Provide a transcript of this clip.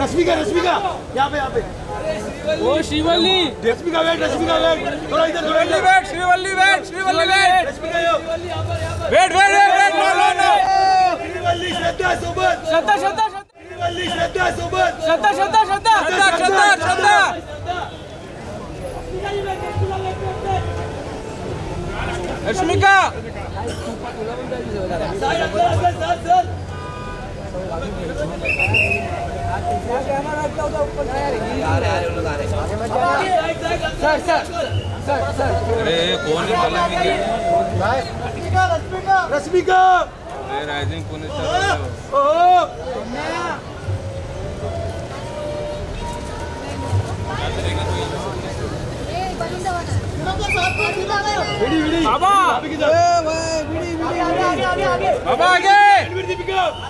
रश्मिका रश्मिका। यहाँ पे यहाँ पे। ओ श्रीवल्ली। रश्मिका वेट रश्मिका वेट थोड़ा इधर थोड़ा इधर। Wait Srivalli wait Srivalli wait Rashmika yo. Wait wait wait wait no no no Srivalli Shraddha सोबत श्रद्धा श्रद्धा श्रीवल्ली श्रद्धा सोबत श्रद्धा श्रद्धा श्रद्धा। श्रद्धा श्रद्धा श्रद्धा रश्मिका। अरे कौन है मालूम नहीं रश्मिका अरे राइजिंग पुणे स्टार ओ विड़ी विड़ी बाबा बाबा आगे